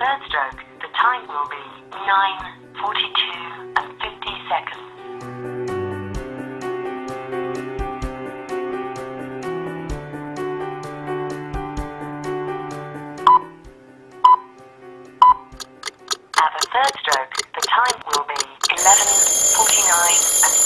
third stroke, the time will be 9.42 and 50 seconds. At the third stroke, the time will be 11.49